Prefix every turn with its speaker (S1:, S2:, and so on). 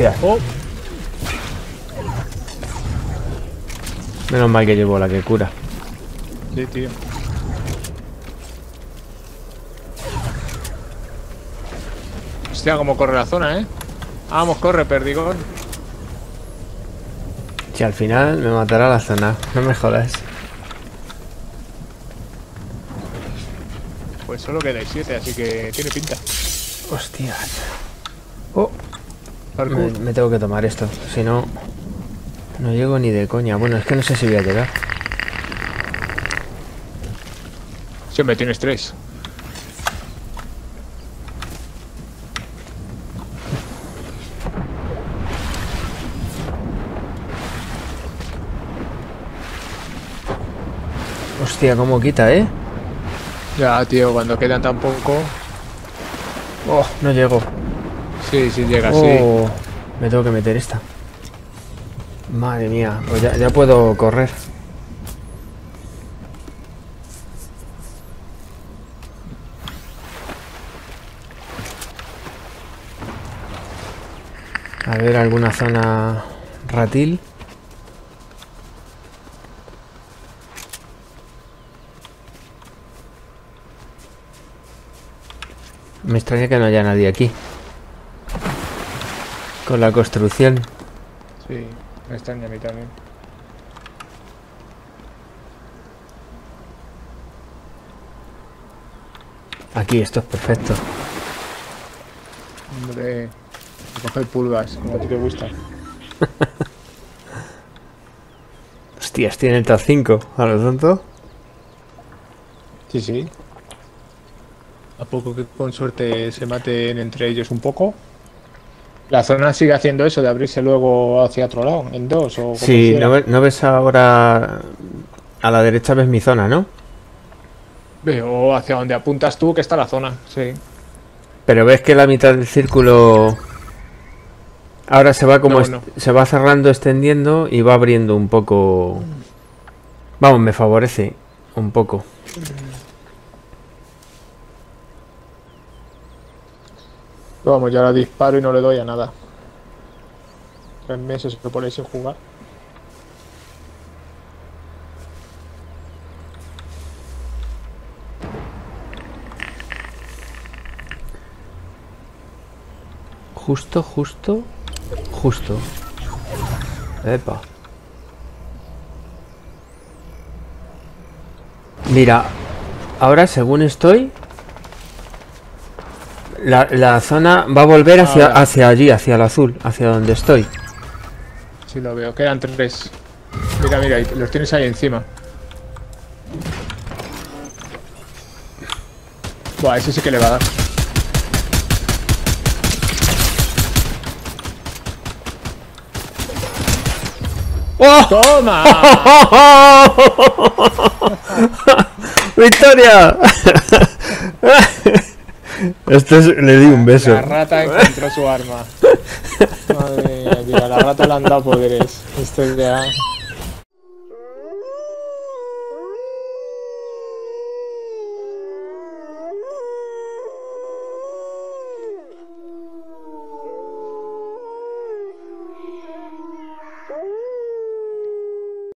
S1: Hostia.
S2: Oh,
S1: Menos mal que llevo la que cura.
S2: sí, tío. Hostia, cómo corre la zona, ¿eh? Vamos, corre, perdigón.
S1: Si al final me matará la zona. No me jodas.
S2: Pues solo quedáis siete, así que tiene pinta.
S1: Hostias. Oh,
S2: Parkour.
S1: me tengo que tomar esto. Si no, no llego ni de coña. Bueno, es que no sé si voy a llegar.
S2: Siempre tienes tres.
S1: Hostia, cómo quita, ¿eh?
S2: Ya, tío, cuando quedan tan poco.
S1: Oh, no llego.
S2: Sí, sí, llega, sí.
S1: Oh, me tengo que meter esta. Madre mía, pues ya, ya puedo correr. A ver, alguna zona ratil. Me extraña que no haya nadie aquí. Con la construcción.
S2: Sí, me extraña a mí también.
S1: Aquí, esto es perfecto.
S2: Hombre, coger pulgas, como a ti te gusta.
S1: Hostias, tiene el top 5. A lo tonto.
S2: Sí, sí. A poco que con suerte se maten entre ellos un poco. La zona sigue haciendo eso de abrirse luego hacia otro lado, en dos o como
S1: Sí, no, ve- no ves ahora. A la derecha ves mi zona, ¿no?
S2: Veo hacia donde apuntas tú que está la zona, sí.
S1: Pero ves que la mitad del círculo. Ahora se va como.
S2: No,
S1: est-
S2: no.
S1: Se va cerrando, extendiendo y va abriendo un poco. Vamos, me favorece un poco.
S2: Vamos, yo ahora disparo y no le doy a nada. Tres meses que por ahí sin jugar.
S1: Justo, justo, justo. Epa. Mira, ahora según estoy, la, la zona va a volver hacia,
S2: Ahora.
S1: hacia allí, hacia el azul, hacia donde estoy.
S2: Sí, lo veo. Quedan tres. Mira, mira, los tienes ahí encima. Buah, ese sí que le va a dar.
S1: ¡Oh!
S2: ¡Toma!
S1: ¡Victoria! Esto es, le di un beso.
S2: La rata encontró su arma. Madre mía, tío, a la rata le han dado poderes. Esto es ya.